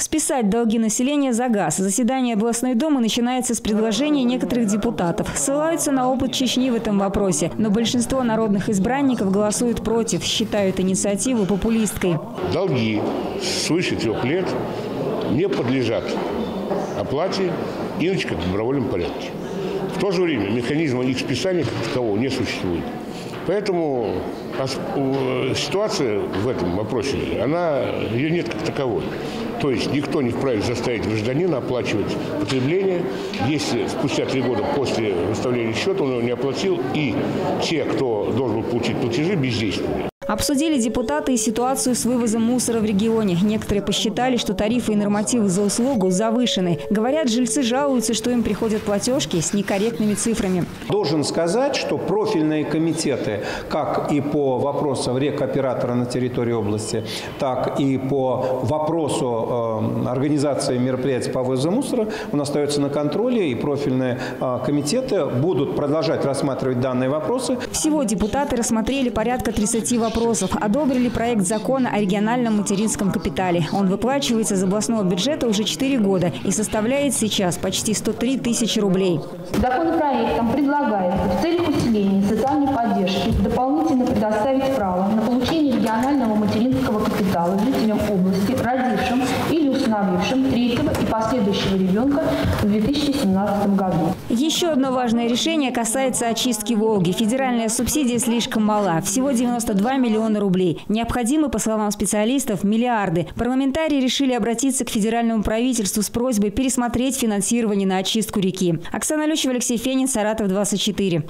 Списать долги населения за газ. Заседание областной думы начинается с предложений некоторых депутатов. Ссылаются на опыт Чечни в этом вопросе. Но большинство народных избранников голосуют против, считают инициативу популисткой. Долги свыше трех лет не подлежат оплате, иначе как в добровольном порядке. В то же время механизма их списания как такового не существует. Поэтому ситуация в этом вопросе, она, ее нет как таковой. То есть никто не вправе заставить гражданина оплачивать потребление, если спустя три года после выставления счета он его не оплатил, и те, кто должен был получить платежи, бездействовали. Обсудили депутаты и ситуацию с вывозом мусора в регионе. Некоторые посчитали, что тарифы и нормативы за услугу завышены. Говорят, жильцы жалуются, что им приходят платежки с некорректными цифрами. Должен сказать, что профильные комитеты, как и по вопросам рекоператора на территории области, так и по вопросу э, организации мероприятий по вывозу мусора, он остается на контроле, и профильные э, комитеты будут продолжать рассматривать данные вопросы. Всего депутаты рассмотрели порядка 30 вопросов вопросов одобрили проект закона о региональном материнском капитале. Он выплачивается из областного бюджета уже 4 года и составляет сейчас почти 103 тысячи рублей. Законопроектом предлагается в целях усиления социальной поддержки дополнительно предоставить право на области, родившим или усыновившим третьего и последующего ребенка в 2017 году. Еще одно важное решение касается очистки Волги. Федеральная субсидия слишком мала. Всего 92 миллиона рублей. Необходимы, по словам специалистов, миллиарды. Парламентарии решили обратиться к федеральному правительству с просьбой пересмотреть финансирование на очистку реки. Оксана Лючева, Алексей Фенин, Саратов, 24.